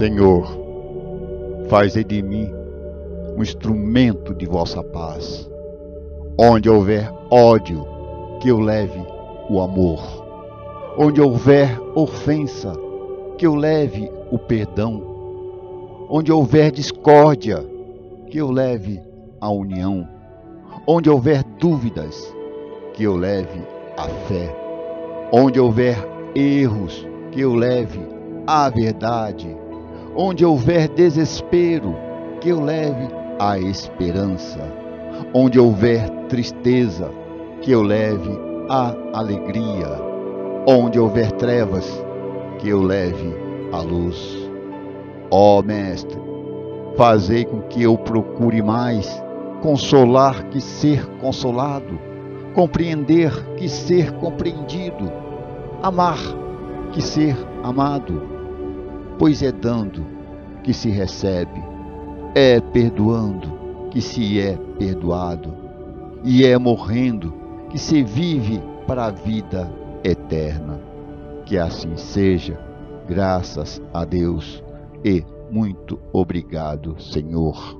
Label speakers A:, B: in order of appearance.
A: Senhor, fazei de mim um instrumento de vossa paz. Onde houver ódio, que eu leve o amor. Onde houver ofensa, que eu leve o perdão. Onde houver discórdia, que eu leve a união. Onde houver dúvidas, que eu leve a fé. Onde houver erros, que eu leve a verdade. Onde houver desespero, que eu leve a esperança. Onde houver tristeza, que eu leve a alegria. Onde houver trevas, que eu leve a luz. Ó oh, Mestre, fazei com que eu procure mais consolar que ser consolado, compreender que ser compreendido, amar que ser amado, pois é dando que se recebe, é perdoando que se é perdoado, e é morrendo que se vive para a vida eterna. Que assim seja, graças a Deus e muito obrigado, Senhor.